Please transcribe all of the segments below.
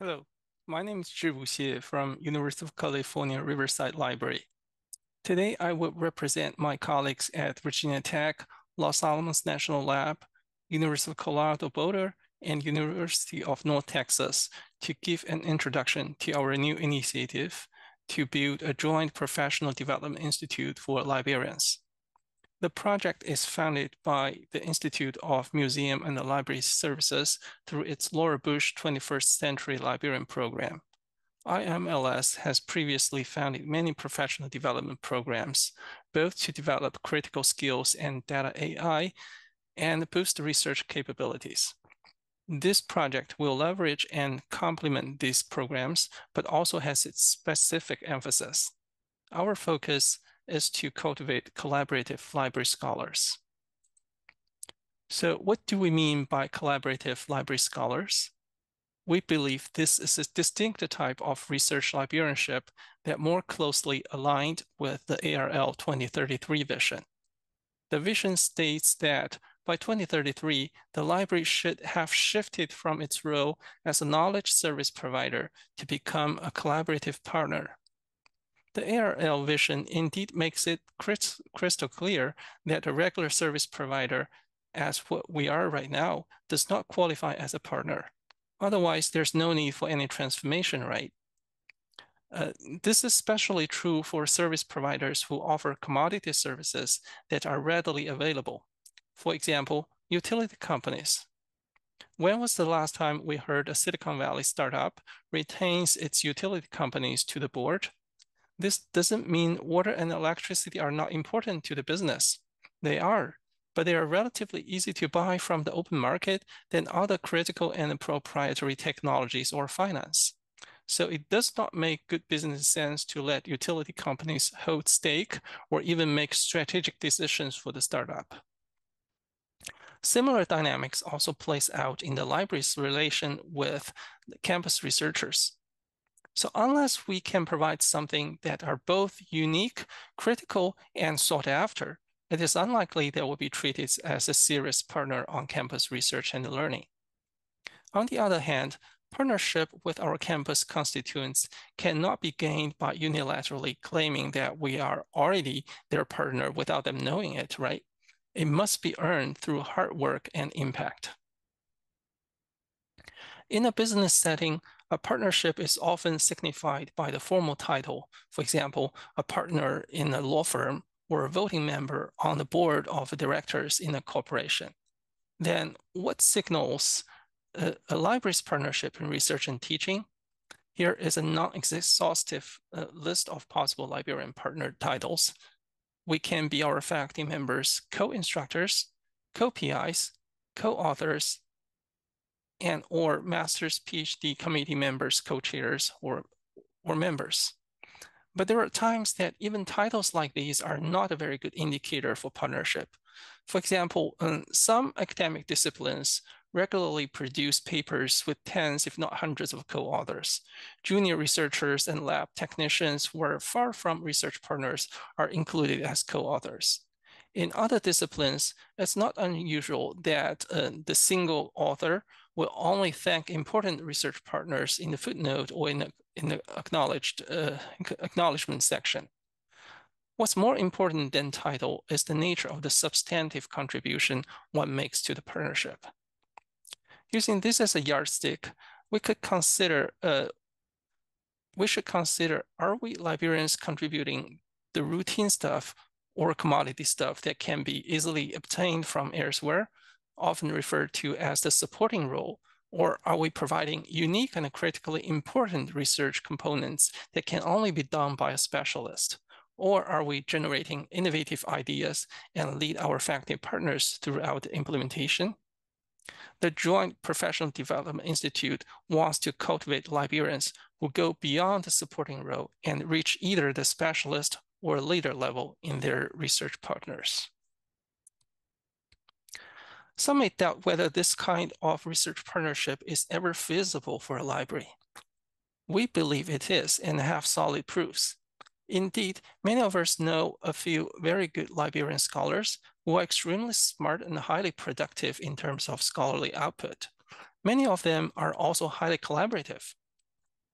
Hello, my name is Zhiwu Xie from University of California, Riverside Library. Today, I will represent my colleagues at Virginia Tech, Los Alamos National Lab, University of Colorado Boulder, and University of North Texas to give an introduction to our new initiative to build a joint professional development institute for librarians. The project is funded by the Institute of Museum and Library Services through its Laura Bush 21st Century Librarian Program. IMLS has previously funded many professional development programs, both to develop critical skills and data AI and boost research capabilities. This project will leverage and complement these programs, but also has its specific emphasis. Our focus is to cultivate collaborative library scholars. So what do we mean by collaborative library scholars? We believe this is a distinct type of research librarianship that more closely aligned with the ARL 2033 vision. The vision states that by 2033, the library should have shifted from its role as a knowledge service provider to become a collaborative partner the ARL vision indeed makes it crystal clear that a regular service provider, as what we are right now, does not qualify as a partner. Otherwise, there's no need for any transformation, right? Uh, this is especially true for service providers who offer commodity services that are readily available. For example, utility companies. When was the last time we heard a Silicon Valley startup retains its utility companies to the board this doesn't mean water and electricity are not important to the business. They are, but they are relatively easy to buy from the open market than other critical and proprietary technologies or finance. So it does not make good business sense to let utility companies hold stake or even make strategic decisions for the startup. Similar dynamics also plays out in the library's relation with campus researchers. So unless we can provide something that are both unique, critical, and sought after, it is unlikely they will be treated as a serious partner on campus research and learning. On the other hand, partnership with our campus constituents cannot be gained by unilaterally claiming that we are already their partner without them knowing it, right? It must be earned through hard work and impact. In a business setting, a partnership is often signified by the formal title, for example, a partner in a law firm or a voting member on the board of directors in a corporation. Then what signals a, a library's partnership in research and teaching? Here is a non-exhaustive uh, list of possible librarian partner titles. We can be our faculty members, co-instructors, co-PIs, co-authors, and or master's PhD committee members, co-chairs, or, or members. But there are times that even titles like these are not a very good indicator for partnership. For example, um, some academic disciplines regularly produce papers with tens, if not hundreds of co-authors. Junior researchers and lab technicians who are far from research partners are included as co-authors. In other disciplines, it's not unusual that uh, the single author will only thank important research partners in the footnote or in the, in the acknowledged uh, acknowledgement section. What's more important than title is the nature of the substantive contribution one makes to the partnership. Using this as a yardstick, we could consider, uh, we should consider, are we librarians contributing the routine stuff or commodity stuff that can be easily obtained from elsewhere, often referred to as the supporting role, or are we providing unique and critically important research components that can only be done by a specialist? Or are we generating innovative ideas and lead our faculty partners throughout the implementation? The Joint Professional Development Institute wants to cultivate librarians who go beyond the supporting role and reach either the specialist or leader level in their research partners. Some may doubt whether this kind of research partnership is ever feasible for a library. We believe it is and have solid proofs. Indeed, many of us know a few very good librarian scholars who are extremely smart and highly productive in terms of scholarly output. Many of them are also highly collaborative.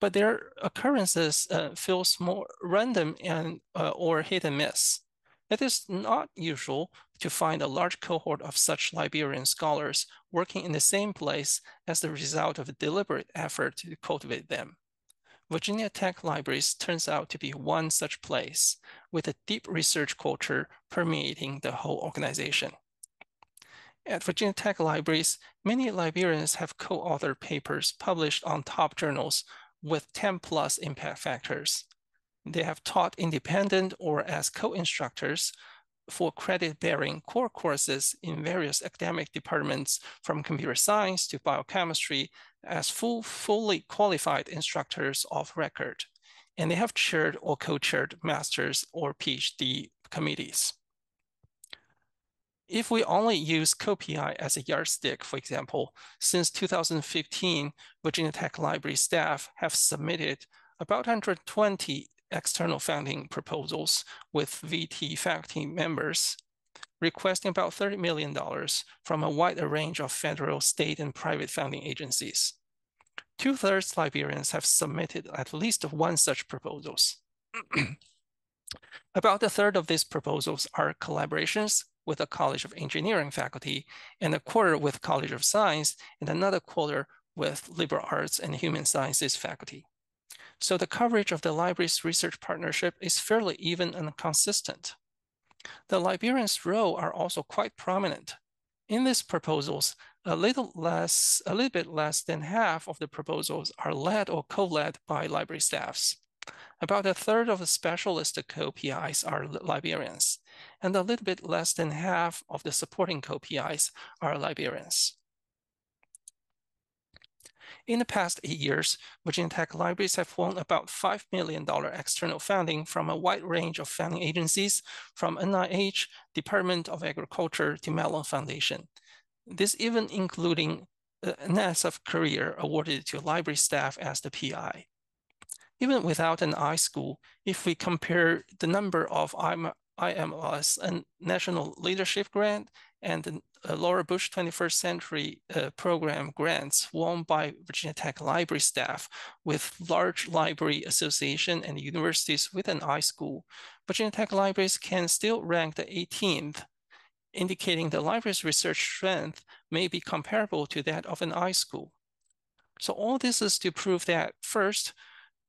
But their occurrences uh, feels more random and uh, or hit and miss. It is not usual to find a large cohort of such librarian scholars working in the same place as the result of a deliberate effort to cultivate them. Virginia Tech Libraries turns out to be one such place with a deep research culture permeating the whole organization. At Virginia Tech Libraries, many librarians have co-authored papers published on top journals with 10 plus impact factors. They have taught independent or as co-instructors for credit-bearing core courses in various academic departments from computer science to biochemistry as full, fully qualified instructors of record. And they have chaired or co-chaired master's or PhD committees. If we only use CoPI as a yardstick, for example, since 2015, Virginia Tech Library staff have submitted about 120 external funding proposals with VT faculty members requesting about $30 million from a wide range of federal, state, and private funding agencies. Two-thirds librarians have submitted at least one such proposals. about a third of these proposals are collaborations with a College of Engineering faculty, and a quarter with College of Science, and another quarter with liberal arts and human sciences faculty. So the coverage of the library's research partnership is fairly even and consistent. The librarians' role are also quite prominent. In these proposals, a little less, a little bit less than half of the proposals are led or co-led by library staffs. About a third of the specialist co-PIs are librarians, and a little bit less than half of the supporting co-PIs are librarians. In the past eight years, Virginia Tech libraries have won about $5 million external funding from a wide range of funding agencies, from NIH, Department of Agriculture to Mellon Foundation. This even including uh, the NSF career awarded to library staff as the PI. Even without an iSchool, if we compare the number of IMLS and National Leadership Grant and the uh, Laura Bush 21st Century uh, Program grants won by Virginia Tech library staff with large library association and universities with an iSchool, Virginia Tech libraries can still rank the 18th, indicating the library's research strength may be comparable to that of an iSchool. So all this is to prove that first,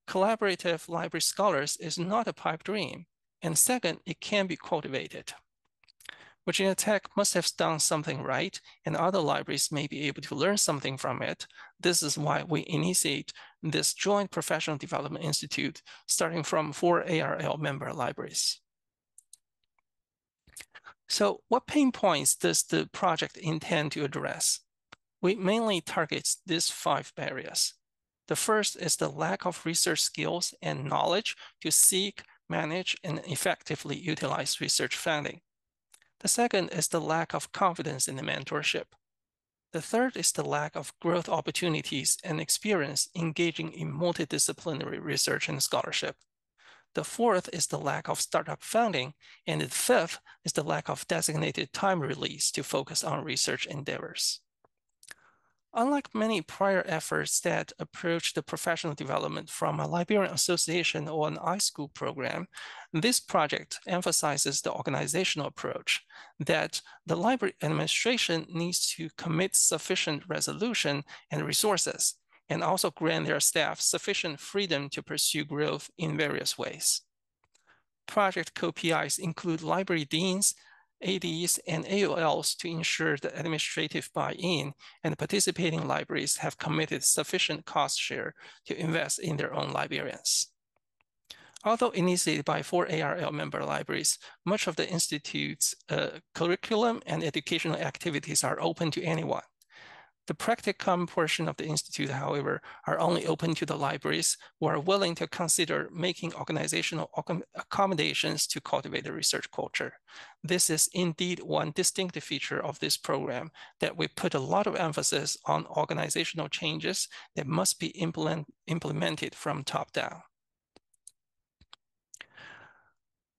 collaborative library scholars is not a pipe dream, and second, it can be cultivated. Virginia Tech must have done something right, and other libraries may be able to learn something from it. This is why we initiate this Joint Professional Development Institute, starting from four ARL member libraries. So what pain points does the project intend to address? We mainly target these five barriers. The first is the lack of research skills and knowledge to seek, manage, and effectively utilize research funding. The second is the lack of confidence in the mentorship. The third is the lack of growth opportunities and experience engaging in multidisciplinary research and scholarship. The fourth is the lack of startup funding. And the fifth is the lack of designated time release to focus on research endeavors. Unlike many prior efforts that approach the professional development from a librarian association or an iSchool program, this project emphasizes the organizational approach that the library administration needs to commit sufficient resolution and resources, and also grant their staff sufficient freedom to pursue growth in various ways. Project co-PIs include library deans, ADs and AULs to ensure the administrative buy-in and participating libraries have committed sufficient cost share to invest in their own librarians. Although initiated by four ARL member libraries, much of the Institute's uh, curriculum and educational activities are open to anyone. The practicum portion of the Institute, however, are only open to the libraries who are willing to consider making organizational accommodations to cultivate a research culture. This is indeed one distinctive feature of this program that we put a lot of emphasis on organizational changes that must be implement, implemented from top down.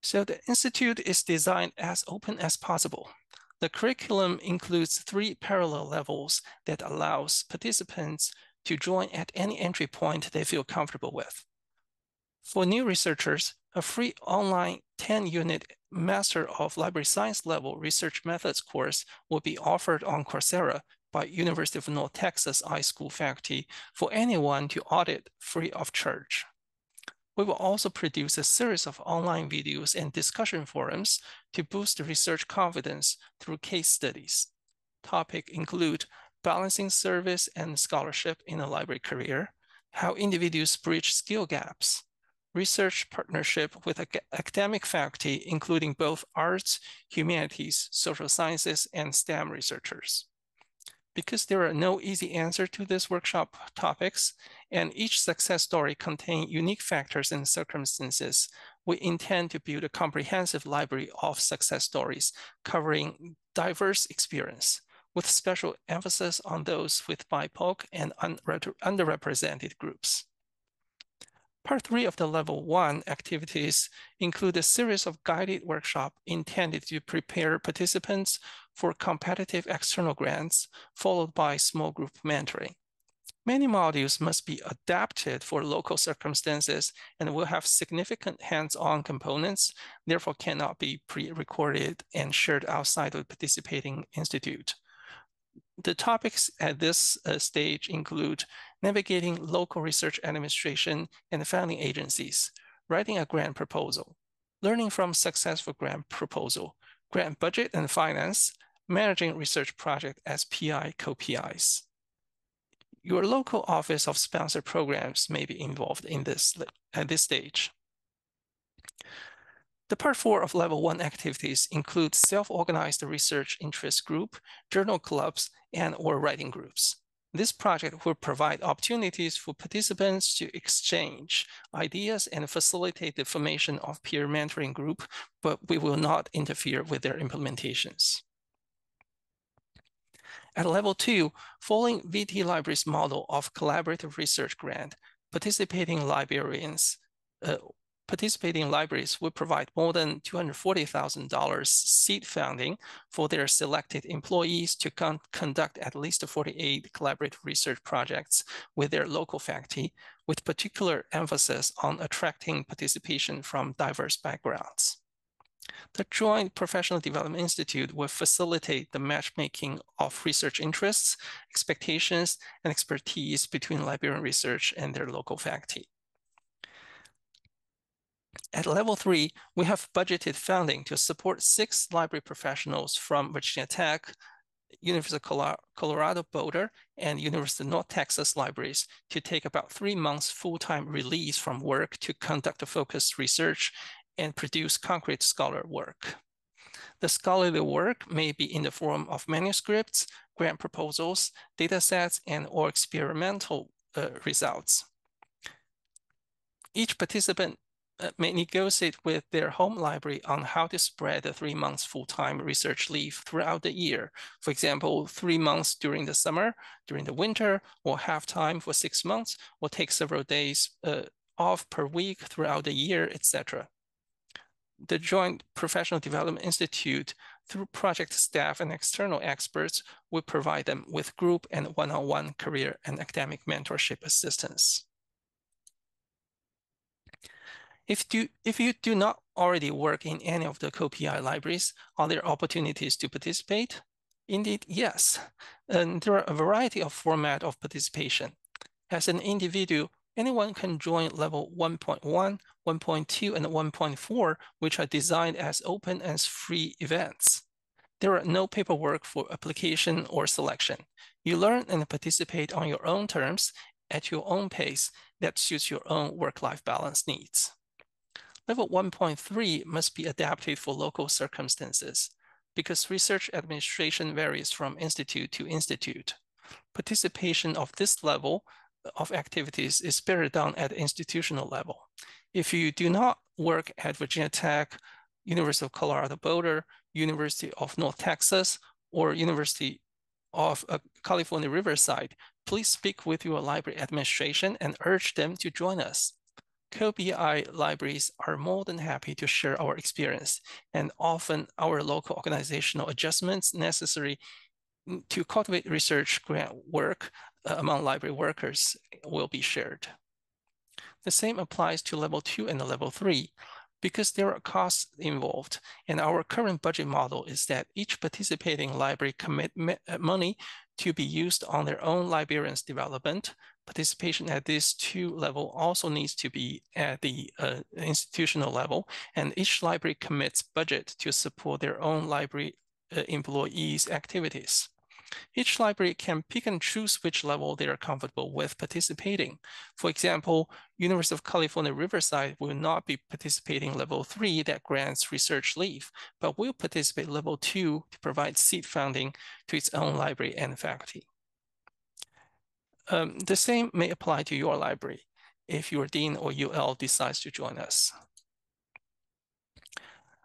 So the Institute is designed as open as possible. The curriculum includes three parallel levels that allows participants to join at any entry point they feel comfortable with. For new researchers, a free online 10-unit Master of Library Science level research methods course will be offered on Coursera by University of North Texas iSchool faculty for anyone to audit free of charge. We will also produce a series of online videos and discussion forums to boost research confidence through case studies. Topic include balancing service and scholarship in a library career, how individuals bridge skill gaps, research partnership with academic faculty, including both arts, humanities, social sciences, and STEM researchers. Because there are no easy answer to these workshop topics, and each success story contain unique factors and circumstances, we intend to build a comprehensive library of success stories covering diverse experience, with special emphasis on those with BIPOC and underrepresented groups. Part three of the level one activities include a series of guided workshops intended to prepare participants for competitive external grants, followed by small group mentoring. Many modules must be adapted for local circumstances and will have significant hands-on components, therefore cannot be pre-recorded and shared outside of the participating institute. The topics at this uh, stage include navigating local research administration and funding agencies, writing a grant proposal, learning from successful grant proposal, grant budget and finance, managing research project as PI co-PIs. Your local office of sponsor programs may be involved in this at this stage. The part four of level one activities include self-organized research interest group, journal clubs, and or writing groups. This project will provide opportunities for participants to exchange ideas and facilitate the formation of peer mentoring group, but we will not interfere with their implementations. At level two, following VT Library's model of collaborative research grant, participating librarians uh, participating libraries will provide more than $240,000 seed funding for their selected employees to con conduct at least 48 collaborative research projects with their local faculty, with particular emphasis on attracting participation from diverse backgrounds. The Joint Professional Development Institute will facilitate the matchmaking of research interests, expectations, and expertise between librarian research and their local faculty. At level three, we have budgeted funding to support six library professionals from Virginia Tech, University of Colorado Boulder, and University of North Texas libraries to take about three months full-time release from work to conduct a focused research and produce concrete scholar work. The scholarly work may be in the form of manuscripts, grant proposals, data sets, and or experimental uh, results. Each participant uh, may negotiate with their home library on how to spread the three months full-time research leave throughout the year. For example, three months during the summer, during the winter, or half time for six months, or take several days uh, off per week throughout the year, etc. The Joint Professional Development Institute, through project staff and external experts, will provide them with group and one-on-one -on -one career and academic mentorship assistance. If, do, if you do not already work in any of the COPI libraries, are there opportunities to participate? Indeed, yes. And there are a variety of format of participation. As an individual, anyone can join level 1.1, 1.2, and 1.4, which are designed as open and free events. There are no paperwork for application or selection. You learn and participate on your own terms at your own pace that suits your own work-life balance needs. Level 1.3 must be adapted for local circumstances because research administration varies from institute to institute. Participation of this level of activities is better done at institutional level. If you do not work at Virginia Tech, University of Colorado Boulder, University of North Texas, or University of uh, California Riverside, please speak with your library administration and urge them to join us. COPI libraries are more than happy to share our experience and often our local organizational adjustments necessary to cultivate research grant work among library workers will be shared. The same applies to level two and level three because there are costs involved. And our current budget model is that each participating library commit uh, money to be used on their own librarian's development. Participation at this two level also needs to be at the uh, institutional level, and each library commits budget to support their own library uh, employees' activities. Each library can pick and choose which level they are comfortable with participating. For example, University of California, Riverside will not be participating level three that grants research leave, but will participate level two to provide seed funding to its own library and faculty. Um, the same may apply to your library if your dean or UL decides to join us.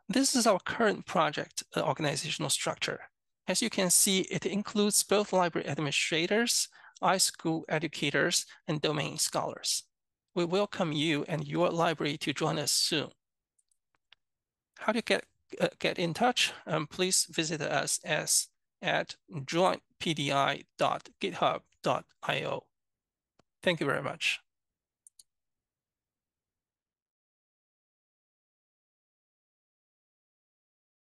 This is our current project uh, organizational structure. As you can see, it includes both library administrators, iSchool educators, and domain scholars. We welcome you and your library to join us soon. How to get uh, get in touch? Um, please visit us as at joinpdi.github.io. Thank you very much.